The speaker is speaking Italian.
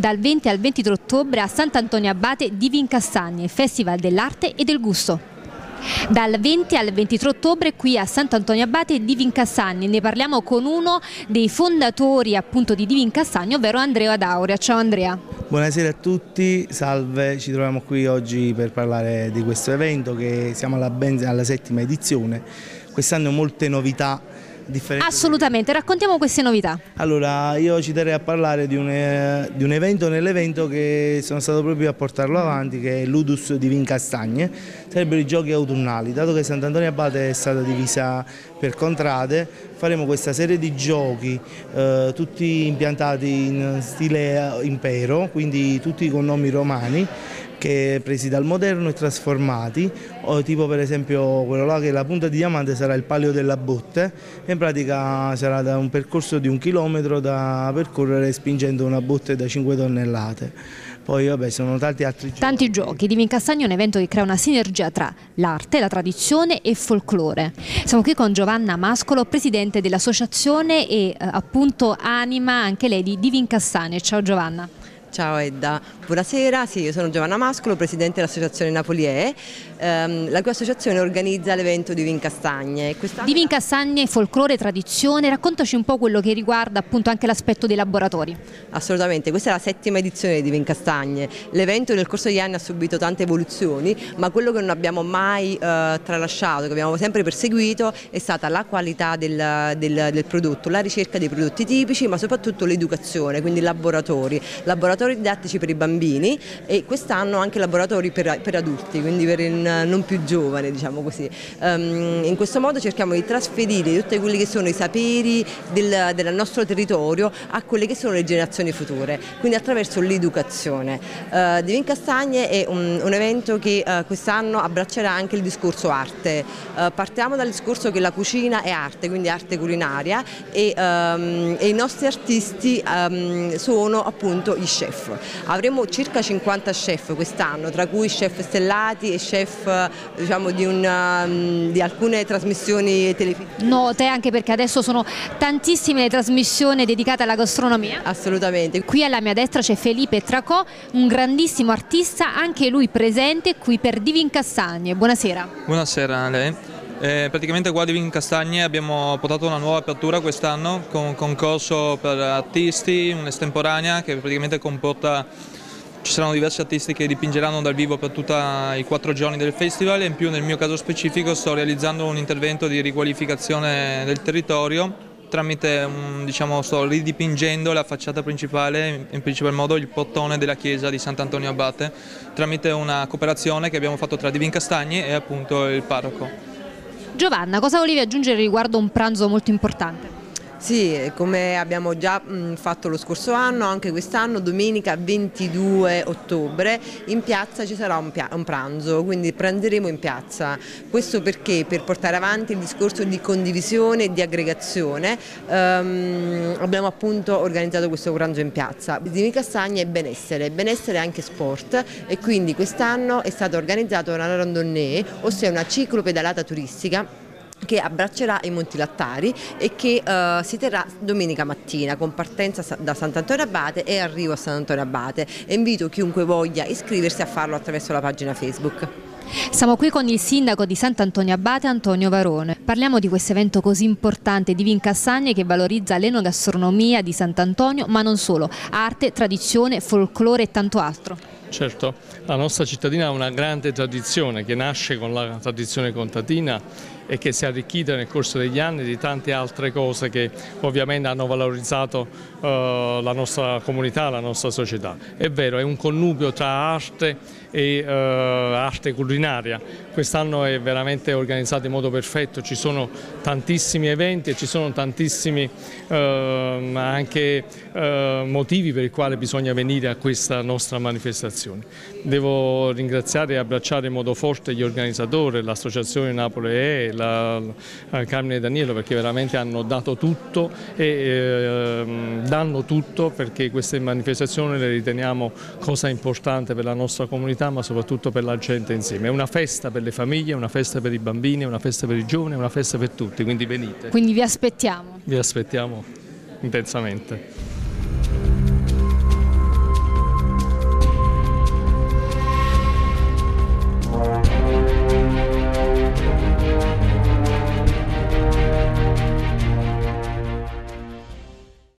dal 20 al 23 ottobre a Sant'Antonio Abate di Vincassagni, Festival dell'Arte e del Gusto. Dal 20 al 23 ottobre qui a Sant'Antonio Abate di Vincassagni, ne parliamo con uno dei fondatori appunto di Divincassagni, ovvero Andrea Dauria. Ciao Andrea. Buonasera a tutti, salve, ci troviamo qui oggi per parlare di questo evento che siamo alla, alla settima edizione, quest'anno molte novità differenti. Assolutamente, raccontiamo queste novità. Allora, io ci terrei a parlare di un, eh, di un evento nell'evento che sono stato proprio a portarlo avanti, che è l'Udus di Vincastagne, sarebbero i giochi autunnali. Dato che Sant'Antonio Abate è stata divisa per contrade, faremo questa serie di giochi, eh, tutti impiantati in stile impero, quindi tutti con nomi romani, che presi dal moderno e trasformati, o tipo per esempio quello là che è la punta di diamante sarà il palio della botte, in pratica sarà da un percorso di un chilometro da percorrere spingendo una botte da 5 tonnellate. Poi vabbè sono tanti altri giochi. Tanti giochi, Divin Castagno è un evento che crea una sinergia tra l'arte, la tradizione e il folklore. Siamo qui con Giovanna Mascolo, presidente dell'associazione e eh, appunto anima anche lei di Divin Castagno. Ciao Giovanna. Ciao Edda, buonasera, sì, io sono Giovanna Mascolo, presidente dell'associazione Napolie, ehm, la cui associazione organizza l'evento di Vincastagne. Di Vincastagne, folklore, tradizione, raccontaci un po' quello che riguarda appunto anche l'aspetto dei laboratori. Assolutamente, questa è la settima edizione di Vincastagne, l'evento nel corso degli anni ha subito tante evoluzioni, ma quello che non abbiamo mai eh, tralasciato, che abbiamo sempre perseguito, è stata la qualità del, del, del prodotto, la ricerca dei prodotti tipici, ma soprattutto l'educazione, quindi laboratori, laboratori laboratori didattici per i bambini e quest'anno anche laboratori per, per, adulti, quindi per il non più giovane diciamo così. Um, in questo modo cerchiamo di trasferire tutti quelli che sono i saperi del, del, nostro territorio a quelle che sono le generazioni future, quindi attraverso l'educazione. Uh, Divin Castagne è un, un evento che uh, quest'anno abbraccerà anche il discorso arte. Uh, partiamo dal discorso che la cucina è arte, quindi arte culinaria e, um, e i nostri artisti um, sono appunto gli chef chef. Avremo circa 50 chef quest'anno, tra cui chef stellati e chef diciamo, di, una, um, di, alcune trasmissioni televisive. Note anche perché adesso sono tantissime le trasmissioni dedicate alla gastronomia. Assolutamente. Qui alla mia destra c'è Felipe Tracò, un grandissimo artista, anche lui presente qui per Divin Castagne. Buonasera. Buonasera a lei. Eh, praticamente qua di Vin Castagne abbiamo portato una nuova apertura quest'anno con un concorso per artisti, un'estemporanea che praticamente comporta ci saranno diversi artisti che dipingeranno dal vivo per tutti i quattro giorni del festival e in più nel mio caso specifico sto realizzando un intervento di riqualificazione del territorio tramite, diciamo, sto ridipingendo la facciata principale, in principal modo il portone della chiesa di Sant'Antonio Abate, tramite una cooperazione che abbiamo fatto tra Divin Castagni e appunto il parroco. Giovanna, cosa volevi aggiungere riguardo un pranzo molto importante? Sì, come abbiamo già fatto lo scorso anno, anche quest'anno, domenica 22 ottobre, in piazza ci sarà un, un, pranzo, quindi pranzeremo in piazza. Questo perché? Per portare avanti il discorso di condivisione e di aggregazione um, abbiamo appunto organizzato questo pranzo in piazza. Di Castagna è benessere, benessere è anche sport e quindi quest'anno è stata organizzata una randonnée, ossia una ciclopedalata turistica che abbraccerà i Monti Lattari e che uh, si terrà domenica mattina con partenza da Sant'Antonio Abate e arrivo a Sant'Antonio Abate e invito chiunque voglia iscriversi a farlo attraverso la pagina Facebook. Siamo qui con il sindaco di Sant'Antonio Abate, Antonio Varone. Parliamo di questo evento così importante di Vincassagne che valorizza l'enogastronomia di Sant'Antonio, ma non solo, arte, tradizione, folklore e tanto altro. Certo, la nostra cittadina ha una grande tradizione che nasce con la tradizione contadina e che si è arricchita nel corso degli anni di tante altre cose che ovviamente hanno valorizzato eh, la nostra comunità, la nostra società. È vero, è un connubio tra arte e eh, arte culinaria. Quest'anno è veramente organizzato in modo perfetto, ci sono tantissimi eventi e ci sono tantissimi eh, anche eh, motivi per i quali bisogna venire a questa nostra manifestazione. Devo ringraziare e abbracciare in modo forte gli organizzatori, l'Associazione Napoli E, la, la Carmine Danielo perché veramente hanno dato tutto e eh, danno tutto perché queste manifestazioni le riteniamo cosa importante per la nostra comunità ma soprattutto per la gente insieme. È una festa per le famiglie, una festa per i bambini, una festa per i giovani, una festa per tutti, quindi venite. Quindi vi aspettiamo. Vi aspettiamo intensamente.